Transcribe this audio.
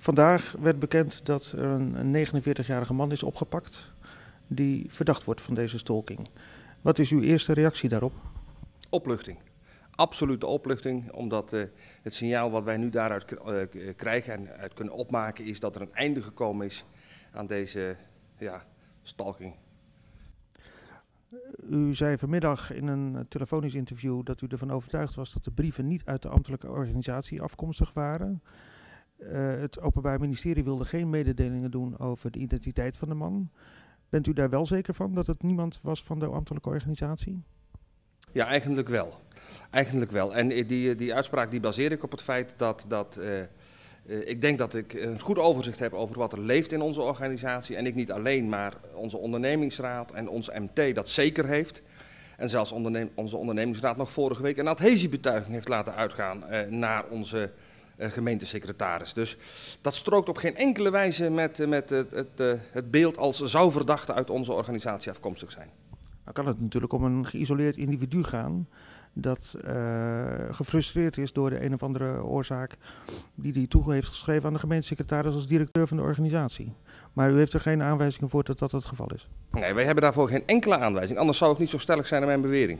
Vandaag werd bekend dat er een 49-jarige man is opgepakt die verdacht wordt van deze stalking. Wat is uw eerste reactie daarop? Opluchting. Absolute opluchting, omdat uh, het signaal wat wij nu daaruit uh, krijgen en uit kunnen opmaken is dat er een einde gekomen is aan deze ja, stalking. U zei vanmiddag in een telefonisch interview dat u ervan overtuigd was dat de brieven niet uit de ambtelijke organisatie afkomstig waren. Uh, het Openbaar Ministerie wilde geen mededelingen doen over de identiteit van de man. Bent u daar wel zeker van dat het niemand was van de ambtelijke organisatie? Ja, eigenlijk wel. Eigenlijk wel. En die, die uitspraak die baseer ik op het feit dat, dat uh, ik denk dat ik een goed overzicht heb over wat er leeft in onze organisatie. En ik niet alleen, maar onze ondernemingsraad en ons MT dat zeker heeft. En zelfs onze ondernemingsraad nog vorige week een adhesiebetuiging heeft laten uitgaan naar onze gemeentesecretaris. Dus dat strookt op geen enkele wijze met, met het, het, het beeld als zou verdachte uit onze organisatie afkomstig zijn. Dan kan het natuurlijk om een geïsoleerd individu gaan dat uh, gefrustreerd is door de een of andere oorzaak die hij toe heeft geschreven aan de gemeentesecretaris als directeur van de organisatie. Maar u heeft er geen aanwijzingen voor dat dat het geval is? Nee, wij hebben daarvoor geen enkele aanwijzing. Anders zou het niet zo stellig zijn in mijn bewering.